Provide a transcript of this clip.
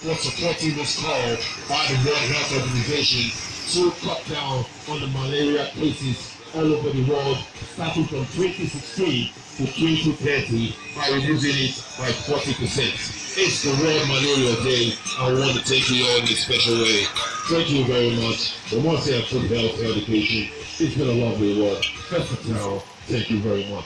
for supporting this call by the World Health Organization to cut down on the malaria cases all over the world, starting from 2016 to 2030 by reducing it by 40%. It's the World Malaria Day. I want to take you on in a special way. Thank you very much. The Marseille Food Health Education. It's been a lovely one. First thank you very much.